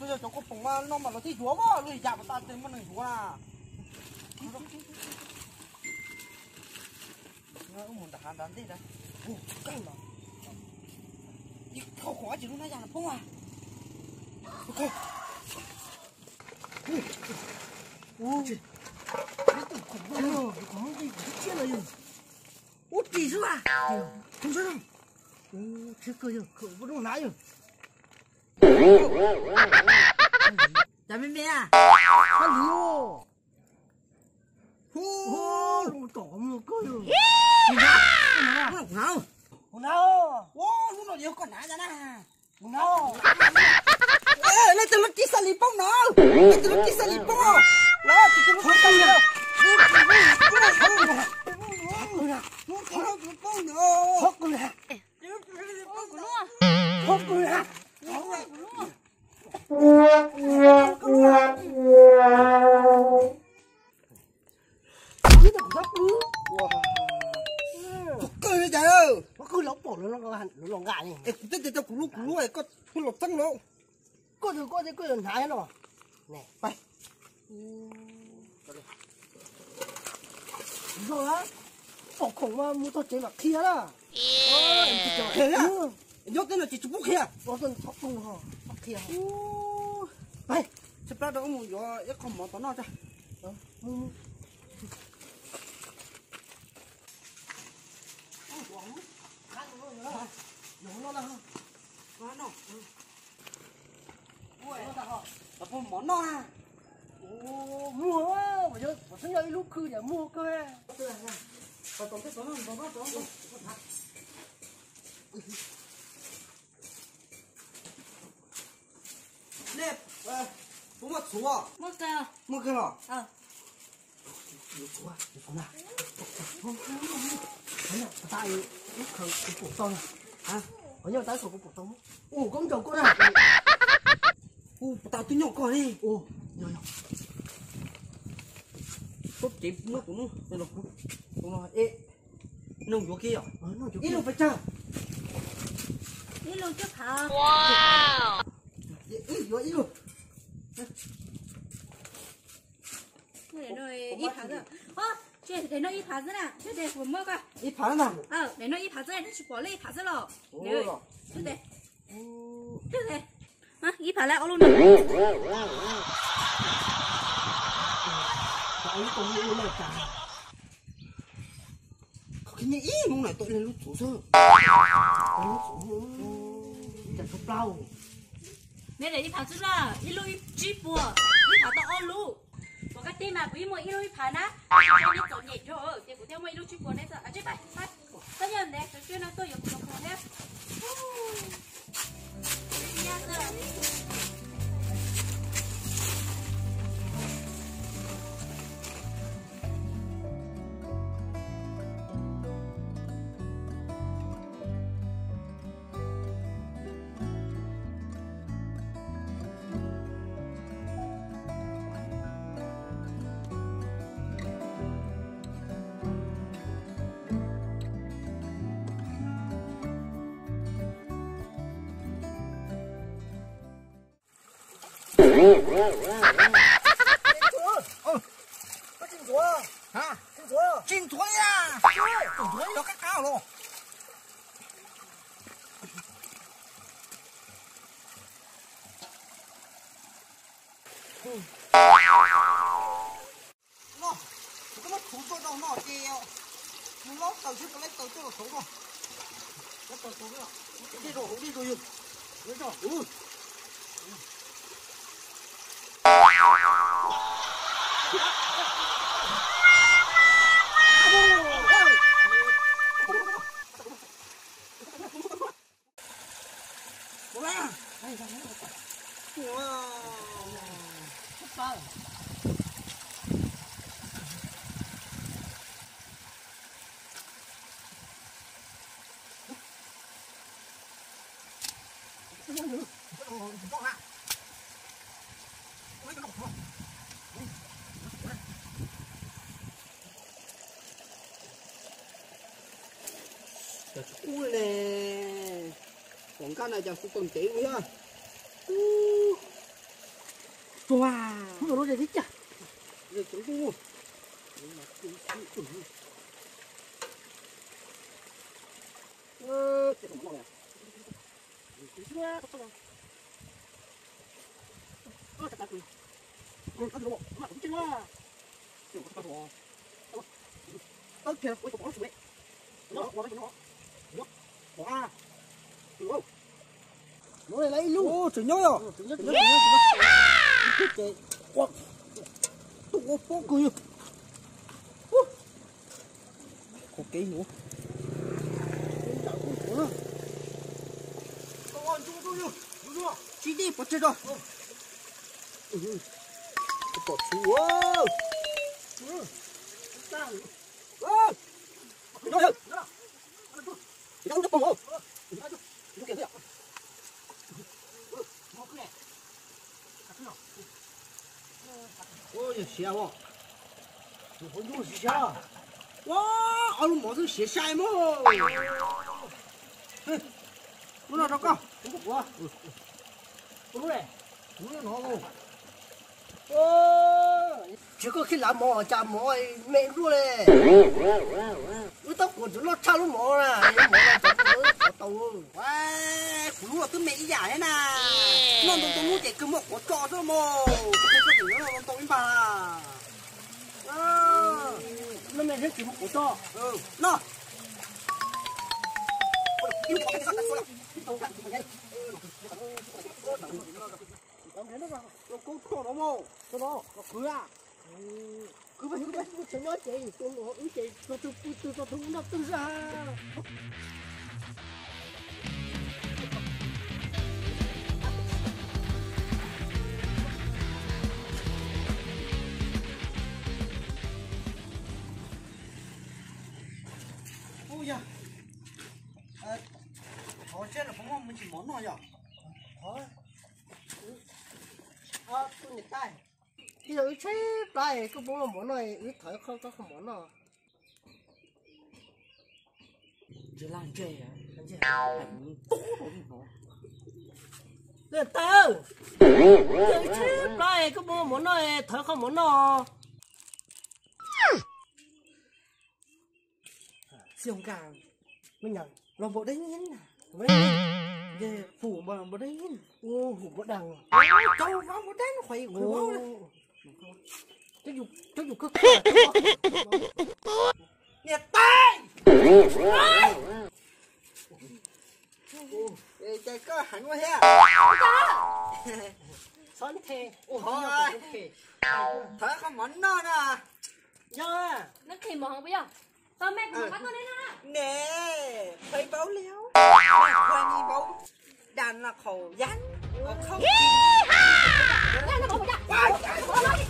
tôi cho có phòng mà nó mà nó thích chúa quá lùi giả mà ta tên một nửa chúa à nó muốn đặt hàng đắn đi đấy ô căng mà đi khâu khó chỉ lúc nãy giờ là phong à ok 咱妹妹啊，快离哦！哇，我搞么搞哟？我我闹，我闹，哇，我闹有困难的啦，我闹。哎，那怎么地上里蹦闹？那怎么地上里蹦？那怎么蹦闹？我我我我我我我我我我蹦闹。 นี่จ้าเออมันคือลบปกแล้วลงหันลงกานี่เอ็กซ์จะจะกูรู้กูรู้ไอ้ก็คุณหลบตั้งเนาะก็ถือก็จะก็ถือหายเนาะนี่ไปโซ่ฮะปกของว่ามูตัวเจ๋งแบบเคลียร์ละเอ้ยเคลียร์ละยกนั่นน่ะจิจุกเคลียร์ว่าต้นท็อปตุ้งฮะเคลียร์ไปฉันแปลว่ามึงอยู่ไอ้คอมมอนตอนนั้นจ้ะมึง món nó à mua mà giờ mà sinh nhật lúc khuya để mua cơ ha còn tổng cái số này còn nè bố mà chú à mua cái à mua cái à ờ chú à chú à thấy nào tay lúc khởi cái cổ to này à ở nhà tay sổ cái cổ to ô con chồng con này 打对鸟干嘞，哦，鸟鸟，不急，没不弄，不弄，不弄，哎，弄有几哦，弄有，一路不涨，就跑，哇，哎，一，有哎路，来，来，来，一跑的，一耙子了，这得我摸个。一耙子呢？哦，来弄一耙子，那是宝类耙子喽。哦。对不对？哦。对不对？hả ít phá lại ở luôn rồi tại công như này cả 그냥 이 먹나 또 일로 줘서 chả có bao nên để ít phá rồi là ít luôn ít chỉ bùa ít phá tao ở luôn một cái tên mà quý một ít luôn ít phá ná cho nên tổ nhảy thôi để của theo một ít luôn chỉ bùa này giờ à chết phải phải tất nhiên đấy cái chuyện nó tôi có một con hết nha Yeah. Chim chúa chim à chín chuối nó cắt cao luôn nó cái nó thủ cho đâu nó kêu nó lót tàu chứ cái lấy tàu cho nó thủ rồi lấy tàu thủ rồi đi rồi đi rồi đi rồi ừ Wow. Wow. ui nè còn cái này chẳng tuần chỉ nữa Wow. không có gì thích chả Rồi chúng tôi. ờ Cái này. ơ Cái này. ơ kìa ôi tôi bỏ xuống đấy Nó qua đây nó. Nó. Wow. Wow. nó này lấy luôn Ô, trời nhói à. tự nhiên Trời tự nhói, nhiên trời nhói. Cái cái. Wow. Tụ ô phố cười. Có cái nữa. con ăn chung chung chung chung Chỉ đi bắt chết rồi. Ừ. Cái bỏ chú ơi. ta Ơ. Nó đâu? Nó đâu bông không? Nó kìa kìa. Ôi, xé quá. tôi không dùng gì sao Wow, ông mở thứ xé sai mà. Nó nào đó con. không có quá đúng này Nó nó không. chỉ có khi làm mò chả mò mẹ luôn này cái tóc của chúng nó cha lúc mò nè mò là chả có tàu Wow, cú lúa tôi mẹ giả thế nè. Nó tôi tôi mua để cứ một có trò thôi mà. Cái cái gì nó nó tôi im bà. Nó mẹ rất chỉ một cổ to Ừ, nó. Nó cũng khổ lắm mồ. cái đó Nó cứ à. cứ phải cứ phải cứ da. Ờ, họ chết là không ngon mình chỉ món thôi nhở? thôi à tôi nhận tay bây giờ chế tay cái bố là món này ít thấy không có không món nào Chỉ làm chè à? anh chị Hành tốt rồi nó. để tay giờ chế tay cái bố muốn nói thở không muốn nào Siêu gà. mình nhận Nó bộ đấy nhìn nè. mấy Về phủ mà bộ đấy nhìn. ô hủ bữa đằng Châu vào bộ đấy nó đấy. ô cái dục cái dục cái Nhiệt tay! Cái cơ hẳn qua here. son thề ô Thôi. thề Thấy không món nào nè. nhá nó thì mà không biết không tao mẹ cũng bắt nó đấy ha Nè, thấy báo léo. Khoa nhi báo. Đàn là khẩu rắn. Không chim. Đây, nó bỏ vào đây. Bỏ vào đây.